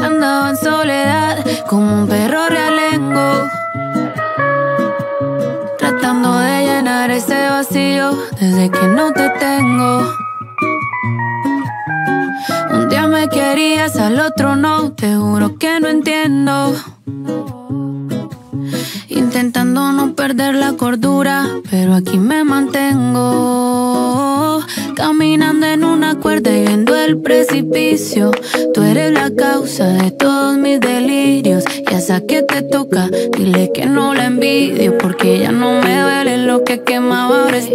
Andaba en soledad como un perro realengo. Tratando de llenar ese vacío desde que no te tengo. Un día me querías, al otro no, te juro que no entiendo. Intentando no perder la cordura, pero aquí me mantengo Caminando en una cuerda y viendo el precipicio. Tú eres la causa de todos mis delirios. Y esa que te toca, dile que no la envidio. Porque ya no me duele lo que quemaba ahora es.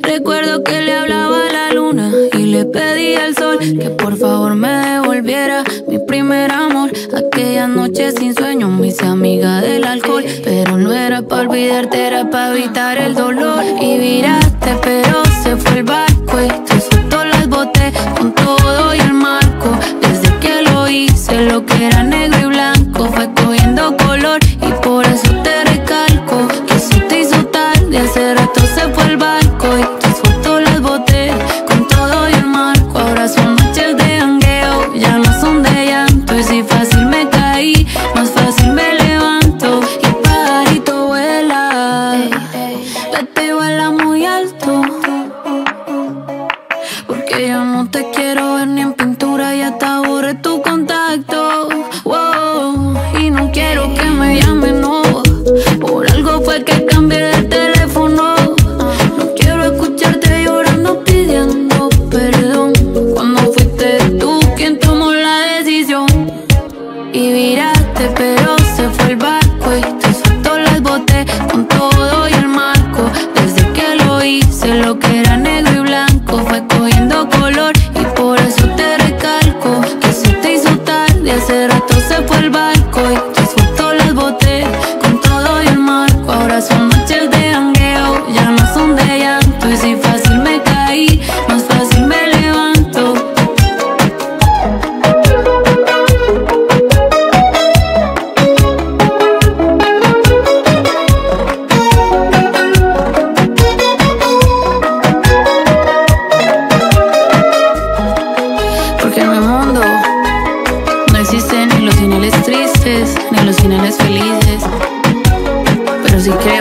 Recuerdo que le hablaba a la luna y le pedí al sol que por favor me devolviera mi primer amor. Aquella noche sin sueño me hice amiga del alcohol. Pero no era para olvidarte, era para evitar el dolor. Y viraste, pero se fue el barco todo y el marco. Desde que lo hice, lo que era negro y blanco fue cogiendo color. Y por eso te recalco que te hizo tarde. Hace rato se fue el barco y tú suelto las boté con todo y el marco. Ahora son noches de jangueo, ya no son de llanto. Y si fácil me caí, más fácil me levanto. Y el pajarito vuela, vete vuela muy alto. Porque yo no te quiero ver ni en pintura, ya te aburre tu contacto. Wow, y no quiero que me llamen, no. Por algo fue que cambié de teléfono. No quiero escucharte llorando pidiendo perdón. Cuando fuiste tú quien tomó la decisión. Y viraste, pero se fue el barco Porque en mi mundo no existen ni los finales tristes ni los finales felices. Pero sí creo